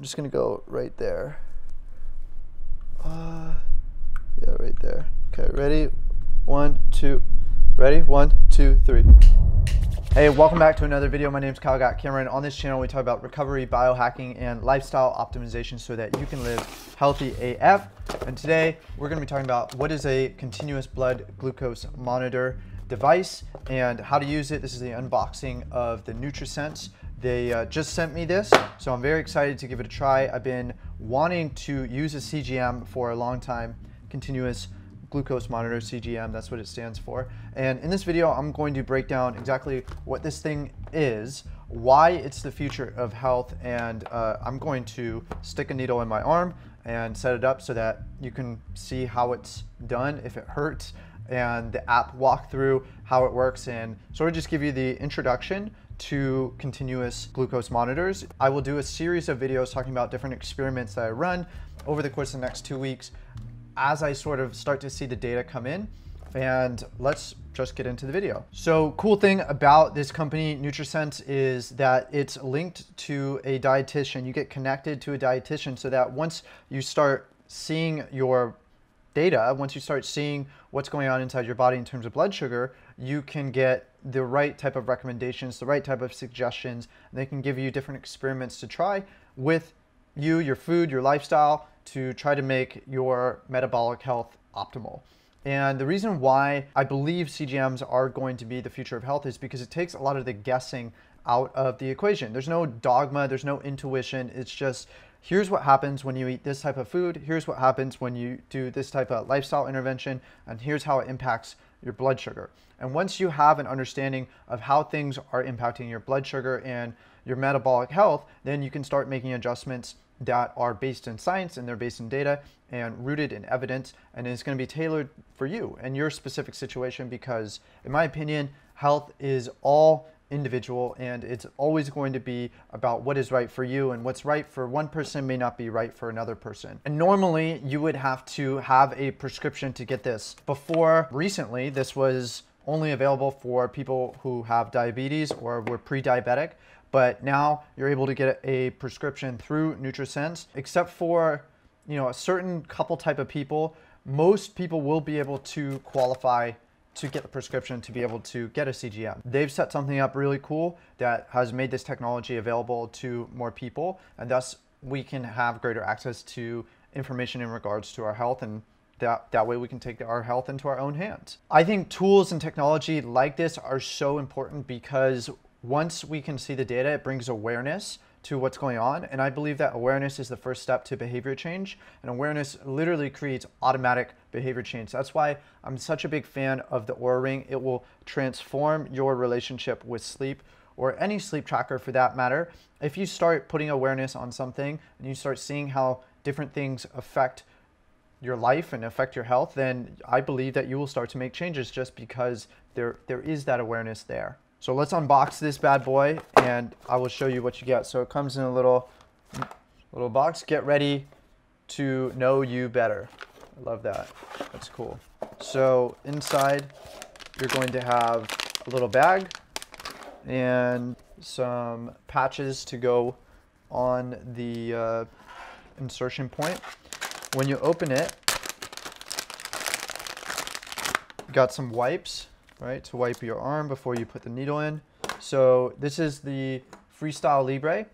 I'm just gonna go right there. Uh, yeah, right there. Okay, ready? One, two, ready? One, two, three. Hey, welcome back to another video. My name is Kyle Got Camera. On this channel, we talk about recovery, biohacking, and lifestyle optimization so that you can live healthy AF. And today, we're gonna be talking about what is a continuous blood glucose monitor device and how to use it. This is the unboxing of the NutriSense. They uh, just sent me this, so I'm very excited to give it a try. I've been wanting to use a CGM for a long time, continuous glucose monitor, CGM, that's what it stands for. And in this video, I'm going to break down exactly what this thing is, why it's the future of health, and uh, I'm going to stick a needle in my arm and set it up so that you can see how it's done, if it hurts, and the app walkthrough, how it works, and sort of just give you the introduction to continuous glucose monitors. I will do a series of videos talking about different experiments that I run over the course of the next two weeks as I sort of start to see the data come in. And let's just get into the video. So cool thing about this company, NutriSense, is that it's linked to a dietitian. You get connected to a dietitian so that once you start seeing your data, once you start seeing what's going on inside your body in terms of blood sugar, you can get the right type of recommendations, the right type of suggestions, they can give you different experiments to try with you, your food, your lifestyle to try to make your metabolic health optimal. And the reason why I believe CGMs are going to be the future of health is because it takes a lot of the guessing out of the equation. There's no dogma, there's no intuition. It's just here's what happens when you eat this type of food, here's what happens when you do this type of lifestyle intervention, and here's how it impacts your blood sugar. And once you have an understanding of how things are impacting your blood sugar and your metabolic health, then you can start making adjustments that are based in science and they're based in data and rooted in evidence and it's going to be tailored for you and your specific situation because in my opinion health is all individual and it's always going to be about what is right for you and what's right for one person may not be right for another person. And normally you would have to have a prescription to get this. Before recently, this was only available for people who have diabetes or were pre-diabetic, but now you're able to get a prescription through NutriSense, except for you know a certain couple type of people. Most people will be able to qualify to get the prescription to be able to get a CGM. They've set something up really cool that has made this technology available to more people, and thus we can have greater access to information in regards to our health and that, that way we can take our health into our own hands. I think tools and technology like this are so important because once we can see the data, it brings awareness to what's going on. And I believe that awareness is the first step to behavior change. And awareness literally creates automatic behavior change. That's why I'm such a big fan of the Oura Ring. It will transform your relationship with sleep or any sleep tracker for that matter. If you start putting awareness on something and you start seeing how different things affect your life and affect your health, then I believe that you will start to make changes just because there, there is that awareness there. So let's unbox this bad boy and I will show you what you get. So it comes in a little, little box. Get ready to know you better. I love that. That's cool. So inside, you're going to have a little bag and some patches to go on the uh, insertion point. When you open it, got some wipes right, to wipe your arm before you put the needle in. So this is the Freestyle Libre,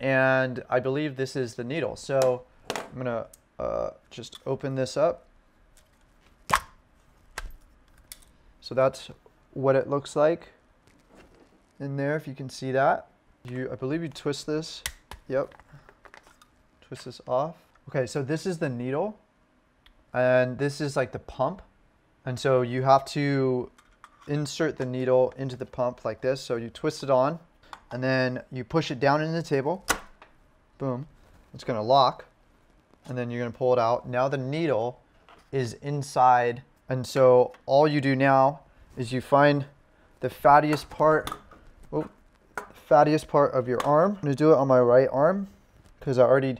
and I believe this is the needle. So I'm gonna uh, just open this up. So that's what it looks like in there, if you can see that. You, I believe you twist this. Yep. Twist this off. Okay, so this is the needle, and this is like the pump. And so you have to insert the needle into the pump like this. So you twist it on and then you push it down into the table. Boom. It's going to lock and then you're going to pull it out. Now the needle is inside. And so all you do now is you find the fattiest part, oh, fattiest part of your arm. I'm going to do it on my right arm because I already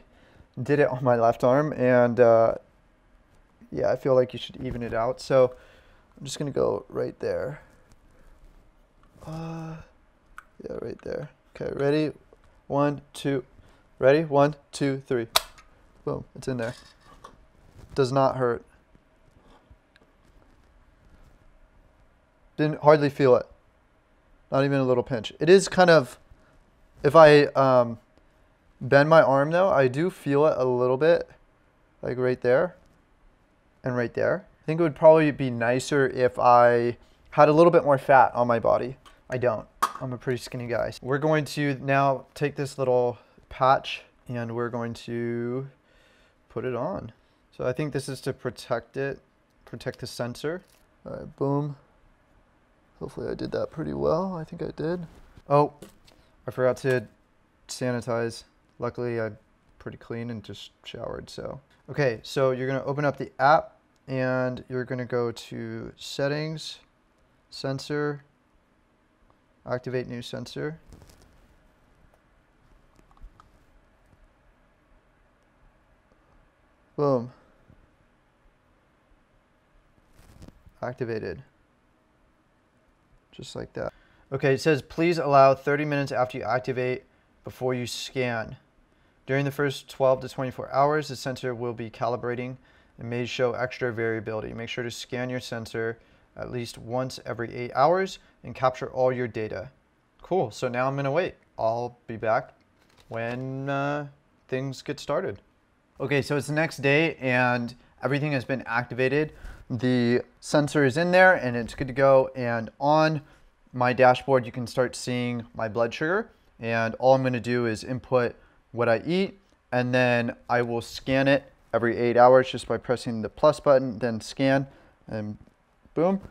did it on my left arm. And uh, yeah, I feel like you should even it out. So I'm just gonna go right there. Uh, yeah, right there. Okay, ready? One, two, Ready? One, two, three. Boom, it's in there. Does not hurt. Didn't hardly feel it. Not even a little pinch. It is kind of, if I um, bend my arm though, I do feel it a little bit, like right there and right there. I think it would probably be nicer if I had a little bit more fat on my body. I don't. I'm a pretty skinny guy. We're going to now take this little patch and we're going to put it on. So I think this is to protect it, protect the sensor. All right, boom. Hopefully I did that pretty well. I think I did. Oh, I forgot to sanitize. Luckily I'm pretty clean and just showered, so. Okay, so you're gonna open up the app and you're gonna go to settings, sensor, activate new sensor. Boom. Activated. Just like that. Okay, it says please allow 30 minutes after you activate before you scan. During the first 12 to 24 hours, the sensor will be calibrating and may show extra variability. Make sure to scan your sensor at least once every eight hours and capture all your data. Cool, so now I'm gonna wait. I'll be back when uh, things get started. Okay, so it's the next day and everything has been activated. The sensor is in there and it's good to go. And on my dashboard, you can start seeing my blood sugar. And all I'm gonna do is input what I eat and then I will scan it every eight hours just by pressing the plus button, then scan and boom.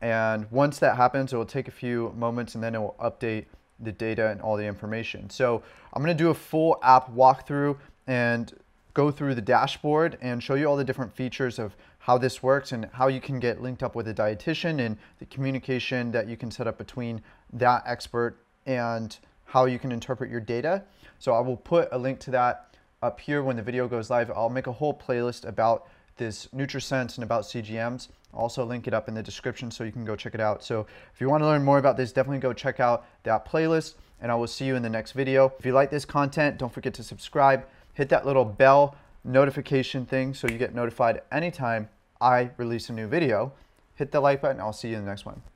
And once that happens, it will take a few moments and then it will update the data and all the information. So I'm gonna do a full app walkthrough and go through the dashboard and show you all the different features of how this works and how you can get linked up with a dietitian and the communication that you can set up between that expert and how you can interpret your data. So I will put a link to that up here when the video goes live. I'll make a whole playlist about this NutriSense and about CGMs. I'll also link it up in the description so you can go check it out. So if you want to learn more about this, definitely go check out that playlist and I will see you in the next video. If you like this content, don't forget to subscribe hit that little bell notification thing so you get notified anytime I release a new video. Hit the like button. I'll see you in the next one. Bye.